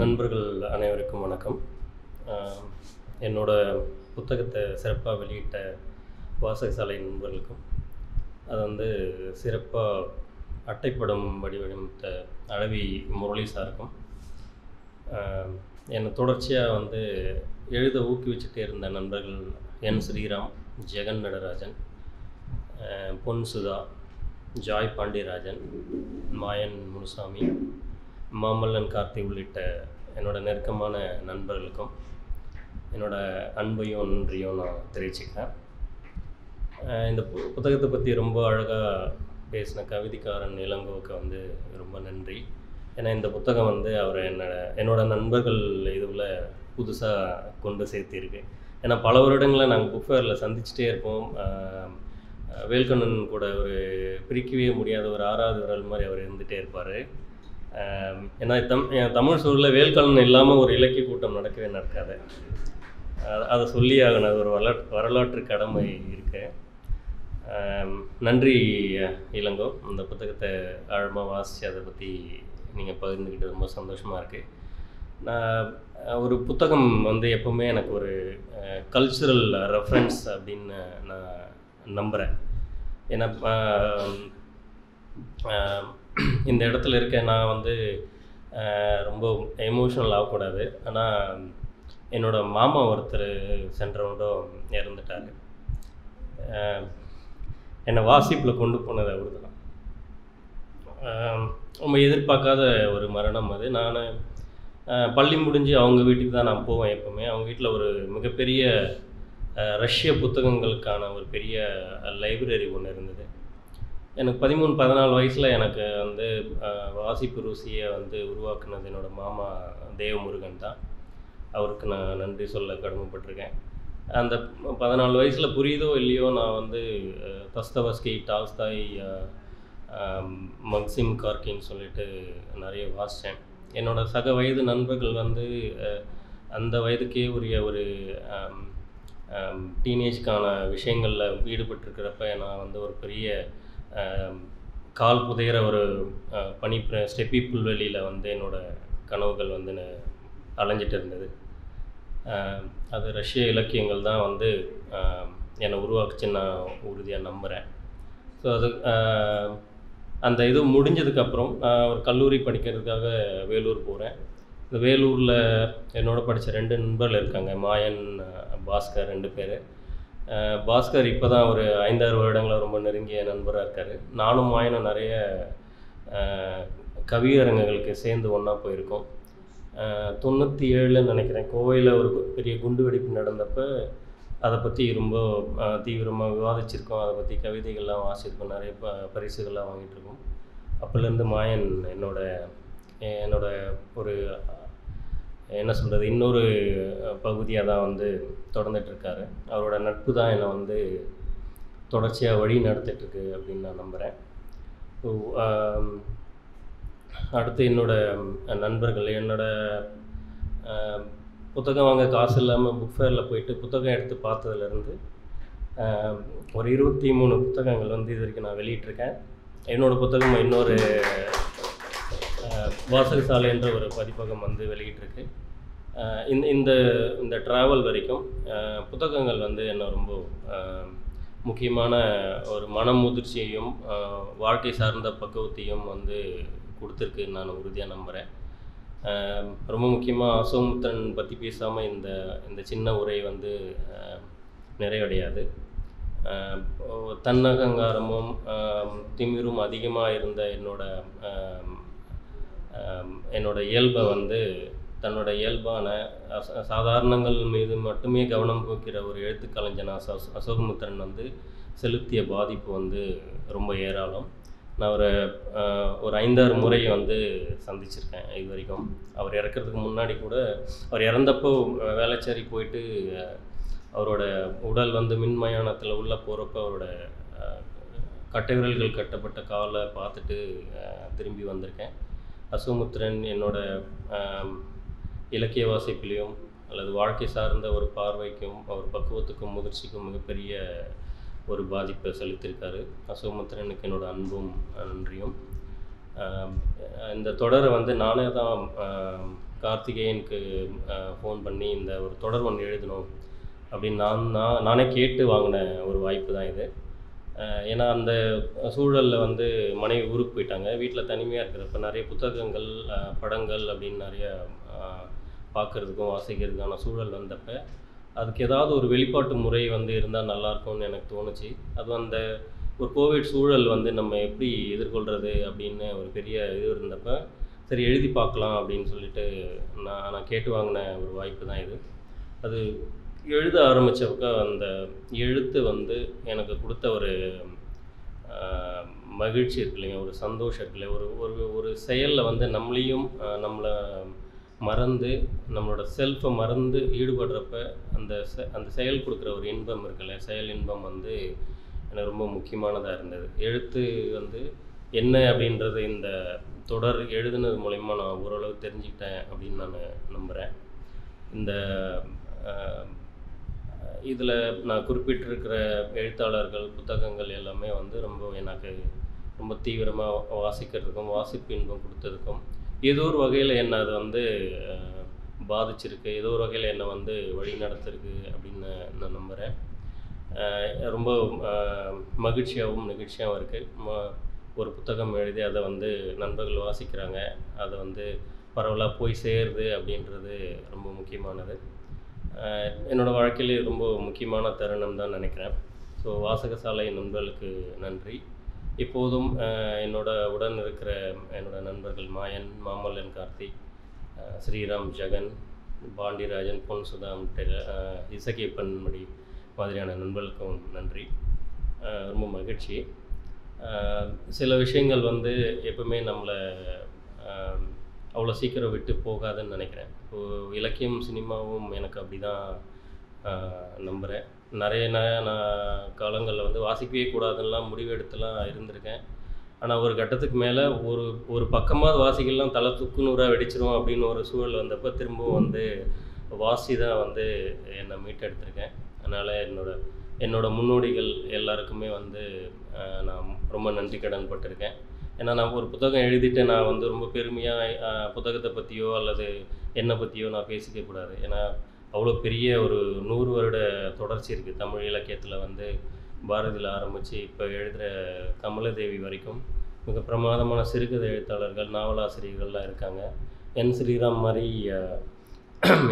நண்பர்கள் அனைவருக்கும் வணக்கம். என்னோட புத்தகத்தை சிறப்பாக வெளியிட்ட வாசகசாலை நண்பர்களுக்கும் அது வந்து சிறப்பாக அட்டைப்படம் வடிவமைத்த அழவி முரளி சாருக்கும் என்னை தொடர்ச்சியாக வந்து எழுத ஊக்குவிச்சுட்டே இருந்த நண்பர்கள் என் ஸ்ரீராம் ஜெகன் நடராஜன் பொன் சுதா ஜாய் பாண்டியராஜன் மாயன் முனுசாமி மாமல்லன் கார்த்தி உள்ளிட்ட என்னோட நெருக்கமான நண்பர்களுக்கும் என்னோட அன்பையும் நன்றியும் நான் தெரிவிச்சுக்கிறேன். இந்த பு புத்தகத்தை பற்றி ரொம்ப அழகாக பேசின கவிதைக்காரன் இளங்கோவுக்கு வந்து ரொம்ப நன்றி. ஏன்னா இந்த புத்தகம் வந்து அவர் என்னோட என்னோட நண்பர்கள் இதுவில் புதுசாக கொண்டு சேர்த்திருக்கு. ஏன்னா பல வருடங்களை நாங்கள் புக் ஃபேரில் சந்திச்சுட்டே இருப்போம். வேல்கண்ணன் கூட ஒரு பிரிக்கவே முடியாத ஒரு ஆறாவது விரல் மாதிரி அவர் இருந்துகிட்டே இருப்பார். ஏன்னா தம் என் தமிழ் சூழலில் வேல்கலன் இல்லாமல் ஒரு இலக்கிய கூட்டம் நடக்கவே நடக்காது. அதை சொல்லி ஆகின ஒரு வரலாற்று வரலாற்று கடமை இருக்கு. நன்றி இளங்கோ. இந்த புத்தகத்தை ஆழமாக வாசித்து அதை பற்றி நீங்கள் பகிர்ந்துக்கிட்டு ரொம்ப சந்தோஷமாக இருக்குது நான் ஒரு புத்தகம் வந்து எப்போவுமே எனக்கு ஒரு கல்ச்சுரல் ரெஃபரன்ஸ் அப்படின்னு நான் நம்புகிறேன் ஏன்னா இந்த இடத்துல இருக்க நான் வந்து ரொம்ப எமோஷனல் ஆகக்கூடாது ஆனால் என்னோட மாமா ஒருத்தர் சென்ற இறந்துட்டார். என்னை வாசிப்பில் கொண்டு போனது அவர் தான் ரொம்ப எதிர்பார்க்காத ஒரு மரணம் அது. நான் பள்ளி முடிஞ்சு அவங்க வீட்டுக்கு தான் நான் போவேன் எப்போவுமே. அவங்க வீட்டில் ஒரு மிகப்பெரிய ரஷ்ய புத்தகங்களுக்கான ஒரு பெரிய லைப்ரரி ஒன்று இருந்தது. எனக்கு பதிமூணு பதினாலு வயசில் எனக்கு வந்து வாசிப்பு ருசியை வந்து உருவாக்குனது என்னோடய மாமா தேவமுருகன் தான். அவருக்கு நான் நன்றி சொல்ல கடமைப்பட்டிருக்கேன். அந்த பதினாலு வயசில் புரியுதோ இல்லையோ நான் வந்து தஸ்தவஸ்கி டால்ஸ்தாய் மக்சிம் கார்கின்னு சொல்லிட்டு நிறைய வாசித்தேன் என்னோடய சக வயது நண்பர்கள் வந்து அந்த வயதுக்கே உரிய ஒரு டீனேஜ்க்கான விஷயங்களில் ஈடுபட்டிருக்கிறப்ப நான் வந்து ஒரு பெரிய கால் புதையிற ஒரு பனி ஸ்டெப்பி புல்வெளியில் வந்து என்னோடய கனவுகள் வந்து அலைஞ்சிட்டு இருந்தது. அது ரஷ்ய இலக்கியங்கள் தான் வந்து என்னை உருவாக்குச்சுன்னு நான் உறுதியாக நம்புகிறேன் ஸோ அது அந்த இது முடிஞ்சதுக்கப்புறம் நான் ஒரு கல்லூரி படிக்கிறதுக்காக வேலூர் போகிறேன் இந்த வேலூரில் என்னோட படித்த ரெண்டு நண்பர்கள் இருக்காங்க மாயன் பாஸ்கர் ரெண்டு பேர். பாஸ்கர் இப்போ தான் ஒரு ஐந்தாறு வருடங்களா ரொம்ப நெருங்கிய நண்பராக இருக்கார். நானும் மாயனும் நிறைய கவியரங்குகளுக்கு சேர்ந்து ஒன்றா போயிருக்கோம். தொண்ணூற்றி ஏழுன்னு நினைக்கிறேன். கோவையில் ஒரு கு- பெரிய குண்டு வெடிப்பு நடந்தப்போ அதை பற்றி ரொம்ப தீவிரமாக விவாதிச்சிருக்கோம். அதை பற்றி கவிதைகள்லாம் வாசிச்சிருக்கோம் நிறைய ப பரிசுகள்லாம் வாங்கிட்டுருக்கோம் அப்போலேருந்து மாயன் என்னோட என்னோட ஒரு என்ன சொல்கிறது இன்னொரு பகுதியாக தான் வந்து தொடர்ந்துட்டுருக்காரு. அவரோட நட்பு தான் என்னை வந்து தொடர்ச்சியாக வழி நடத்திட்டுருக்கு அப்படின்னு நான் நம்புகிறேன் அடுத்து என்னோடய நண்பர்கள் என்னோட புத்தகம் வாங்க காசு இல்லாமல் புக் ஃபேரில் போயிட்டு புத்தகம் எடுத்து பார்த்ததுலேருந்து ஒரு இருபத்தி மூணு புத்தகங்கள் வந்து இது வரைக்கும் நான் வெளியிட்டிருக்கேன். என்னோடய புத்தகம் இன்னொரு வாசல் சாலை என்ற ஒரு பதிப்பகம் வந்து வெளியிட்டிருக்கு. இந்த இந்த இந்த ட்ராவல் வரைக்கும் புத்தகங்கள் வந்து என்ன ரொம்ப முக்கியமான ஒரு மனமுதிர்ச்சியையும் முதிர்ச்சியையும் வாழ்க்கை சார்ந்த பக்குவத்தையும் வந்து கொடுத்துருக்குன்னு நான் உறுதியாக நம்புகிறேன் ரொம்ப முக்கியமாக அசோமுத்தன் பற்றி பேசாமல் இந்த இந்த சின்ன உரை வந்து நிறைவடையாது. தன்னகங்காரமும் திமிரும் அதிகமாக இருந்த என்னோட என்னோடய என்னோட இயல்பை வந்து தன்னோட இயல்பான சாதாரணங்கள் மீது மட்டுமே கவனம் போக்கிற ஒரு எழுத்துக்கலைஞன் அசோ அசோகமுத்திரன் வந்து செலுத்திய பாதிப்பு வந்து ரொம்ப ஏராளம். நான் ஒரு ஒரு ஐந்தாறு முறை வந்து சந்திச்சிருக்கேன் இது வரைக்கும். அவர் இறக்கிறதுக்கு முன்னாடி கூட அவர் இறந்தப்போ வேலைச்சேரி வேளச்சேரி போயிட்டு அவரோட உடல் வந்து மின்மயானத்தில் உள்ளே போகிறப்ப அவரோட கட்டை விரல்கள் கட்டப்பட்ட காலை பார்த்துட்டு திரும்பி வந்திருக்கேன். அசுமுத்திரன் என்னோட இலக்கிய வாசிப்பிலையும் அல்லது வாழ்க்கை சார்ந்த ஒரு பார்வைக்கும் அவர் பக்குவத்துக்கும் முதிர்ச்சிக்கும் மிகப்பெரிய ஒரு பாதிப்பை செலுத்தியிருக்காரு. அசோமுத்திரனுக்கு என்னோட அன்பும் நன்றியும். இந்த தொடரை வந்து நானே தான் கார்த்திகேயனுக்கு ஃபோன் பண்ணி இந்த ஒரு தொடர் ஒன்று எழுதணும் அப்படின்னு நான் நான் நானே கேட்டு வாங்கின ஒரு வாய்ப்பு தான் இது. ஏன்னா அந்த சூழலில் வந்து மனைவி ஊருக்கு போயிட்டாங்க. வீட்டில் தனிமையாக இருக்கிறப்ப நிறைய புத்தகங்கள் படங்கள் அப்படின்னு நிறைய பார்க்குறதுக்கும் பார்க்கறதுக்கும் வாசிக்கிறதுக்கான சூழல் வந்தப்போ அதுக்கு ஏதாவது ஒரு வெளிப்பாட்டு முறை வந்து இருந்தால் நல்லாயிருக்கும்னு எனக்கு தோணுச்சு. அது அந்த ஒரு கோவிட் சூழல் வந்து நம்ம எப்படி எதிர்கொள்கிறது அப்படின்னு ஒரு பெரிய இது இருந்தப்போ சரி எழுதி பார்க்கலாம் அப்படின்னு சொல்லிட்டு நான் நான் கேட்டு வாங்கின ஒரு வாய்ப்பு தான் இது. அது எழுத ஆரம்பித்தப்ப அந்த எழுத்து வந்து எனக்கு கொடுத்த ஒரு மகிழ்ச்சி இருக்கு இல்லைங்க ஒரு சந்தோஷம் இருக்கு இல்லையா? ஒரு ஒரு ஒரு செயலில் வந்து நம்மளையும் நம்மளை மறந்து நம்மளோட செல்ஃபை மறந்து ஈடுபடுறப்ப அந்த செ அந்த செயல் கொடுக்குற ஒரு இன்பம் இருக்குல்ல செயல் இன்பம் வந்து எனக்கு ரொம்ப முக்கியமானதாக இருந்தது. எழுத்து வந்து என்ன அப்படின்றது இந்த தொடர் எழுதுனது மூலயமா நான் ஓரளவு தெரிஞ்சுக்கிட்டேன் அப்படின்னு நான் நம்புகிறேன் இந்த இதில் நான் குறிப்பிட்டிருக்கிற எழுத்தாளர்கள் புத்தகங்கள் எல்லாமே வந்து ரொம்ப எனக்கு ரொம்ப தீவிரமாக வாசிக்கிறதுக்கும் வாசிப்பு இன்பம் கொடுத்ததுக்கும் ஏதோ ஒரு வகையில் என்னை அது வந்து பாதிச்சிருக்கு ஏதோ ஒரு வகையில் என்னை வந்து வழி நடத்திருக்கு அப்படின்னு நான் நம்புகிறேன் ரொம்ப மகிழ்ச்சியாகவும் நிகழ்ச்சியாகவும் இருக்குது ஒரு புத்தகம் எழுதி அதை வந்து நண்பர்கள் வாசிக்கிறாங்க. அதை வந்து பரவலாக போய் சேருது அப்படின்றது ரொம்ப முக்கியமானது. என்னோடய வாழ்க்கையிலே ரொம்ப முக்கியமான தருணம் தான் நினைக்கிறேன். ஸோ வாசகசாலை நண்பர்களுக்கு நன்றி. இப்போதும் என்னோடய என்னோட உடன் இருக்கிற என்னோட நண்பர்கள் மாயன் மாமல்லன் கார்த்திக் ஸ்ரீராம் ஜெகன் பாண்டிராஜன் பொன் சுதாம் இசகி அஹ் பன்மடி மாதிரியான நண்பர்களுக்கும் நன்றி. ரொம்ப மகிழ்ச்சி. சில விஷயங்கள் வந்து எப்பவுமே நம்மளை அவ்வளோ சீக்கிரம் விட்டு போகாதுன்னு நினைக்கிறேன். இப்போது இலக்கியம் சினிமாவும் எனக்கு அப்படி தான் நம்புகிறேன் நிறைய நிறைய நான் காலங்களில் வந்து வாசிக்கவே கூடாதுன்னெலாம் முடிவெடுத்துலாம் இருந்திருக்கேன். ஆனால் ஒரு கட்டத்துக்கு மேலே ஒரு ஒரு பக்கமாக வாசிக்கலாம் தலை துக்குநூறாக வெடிச்சிரும் அப்படின்னு ஒரு சூழல் வந்தப்போ திரும்பவும் வந்து வாசி தான் வந்து என்னை மீட்டெடுத்திருக்கேன். அதனால் என்னோட என்னோடய முன்னோடிகள் எல்லாருக்குமே வந்து நான் ரொம்ப நன்றி கடன் பட்டிருக்கேன். ஏன்னா நான் ஒரு புத்தகம் எழுதிட்டு நான் வந்து ரொம்ப பெருமையாக புத்தகத்தை பற்றியோ அல்லது என்னை பற்றியோ நான் பேசிக்கக்கூடாது ஏன்னா அவ்வளோ பெரிய ஒரு நூறு வருட தொடர்ச்சி இருக்குது தமிழ் இலக்கியத்தில் வந்து பாரதியில் ஆரம்பித்து இப்போ எழுதுகிற கமலதேவி வரைக்கும் மிக பிரமாதமான சிறுகதை எழுத்தாளர்கள் நாவலாசிரியர்கள்லாம் இருக்காங்க. என் ஸ்ரீராம் மாதிரி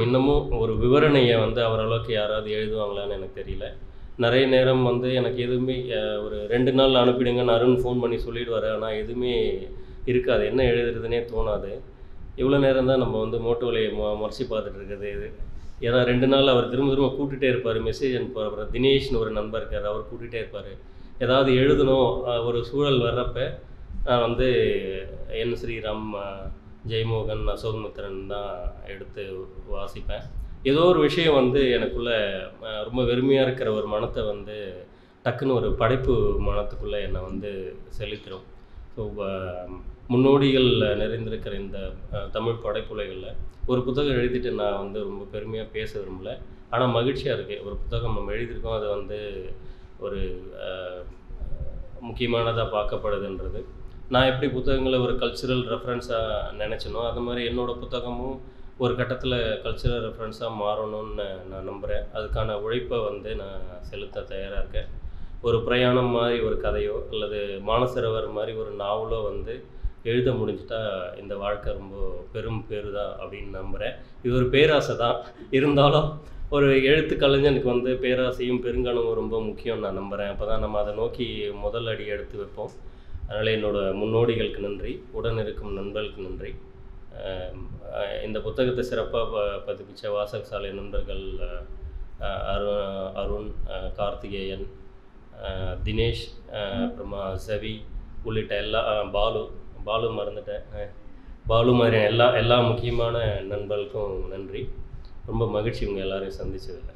இன்னமும் ஒரு விவரணையை வந்து அவரளவுக்கு யாராவது எழுதுவாங்களான்னு எனக்கு தெரியல. நிறைய நேரம் வந்து எனக்கு எதுவுமே ஒரு ரெண்டு நாள் அனுப்பிடுங்கன்னு அருண் ஃபோன் பண்ணி சொல்லிடுவார். ஆனால் எதுவுமே இருக்காது. என்ன எழுதுறதுனே தோணாது. இவ்வளோ நேரம் தான் நம்ம வந்து மோட்டோலையை மொ முறைச்சி பார்த்துட்டு இருக்குது இது. ஏன்னா ரெண்டு நாள் அவர் திரும்ப திரும்ப கூட்டிகிட்டே இருப்பார். மெசேஜ் அனுப்புவார் அப்புறம் தினேஷ்னு ஒரு நண்பர் இருக்கார். அவர் கூட்டிகிட்டே இருப்பார். ஏதாவது எழுதணும் ஒரு சூழல் வர்றப்ப நான் வந்து என் ஸ்ரீராம் ஜெய்மோகன் அசோக் அசோக்மித்திரன் தான் எடுத்து வாசிப்பேன். ஏதோ ஒரு விஷயம் வந்து எனக்குள்ள ரொம்ப வெறுமையாக இருக்கிற ஒரு மனத்தை வந்து டக்குன்னு ஒரு படைப்பு மனத்துக்குள்ளே என்னை வந்து செலுத்திடும் ஸோ முன்னோடிகள் நிறைந்திருக்கிற இந்த தமிழ் படைப்புலைகளில் ஒரு புத்தகம் எழுதிட்டு நான் வந்து ரொம்ப பெருமையாக பேச விரும்பல. ஆனால் மகிழ்ச்சியாக இருக்குது ஒரு புத்தகம் நம்ம எழுதியிருக்கோம். அது வந்து ஒரு முக்கியமானதாக பார்க்கப்படுதுன்றது. நான் எப்படி புத்தகங்களை ஒரு கல்ச்சுரல் ரெஃபரன்ஸாக நினச்சனோ அது மாதிரி என்னோடய புத்தகமும் ஒரு கட்டத்தில் கல்ச்சுரல் ரெஃபரன்ஸாக மாறணும்னு நான் நம்புகிறேன் அதுக்கான உழைப்பை வந்து நான் செலுத்த தயாராக இருக்கேன். ஒரு பிரயாணம் மாதிரி ஒரு கதையோ அல்லது மானசரவர் மாதிரி ஒரு நாவலோ வந்து எழுத முடிஞ்சிட்டா இந்த வாழ்க்கை ரொம்ப பெரும் பேர் தான் அப்படின்னு நம்புகிறேன் இது ஒரு பேராசை தான். இருந்தாலும் ஒரு எழுத்து கலைஞனுக்கு வந்து பேராசையும் பெருங்கனமும் ரொம்ப முக்கியம் நான் நம்புகிறேன் அப்போ தான் நம்ம அதை நோக்கி முதல் அடி எடுத்து வைப்போம். அதனால் என்னோடய முன்னோடிகளுக்கு நன்றி. உடன் இருக்கும் நண்பர்களுக்கு நன்றி. இந்த புத்தகத்தை சிறப்பாக ப பதிப்பிச்ச வாசகசாலை நண்பர்கள் அரு அருண் கார்த்திகேயன் தினேஷ் அப்புறமா சவி உள்ளிட்ட எல்லா பாலு பாலு மறந்துட்டேன். பாலு மாதிரியான எல்லா எல்லா முக்கியமான நண்பர்களுக்கும் நன்றி. ரொம்ப மகிழ்ச்சி இவங்க எல்லாரையும் சந்திச்சதில்லை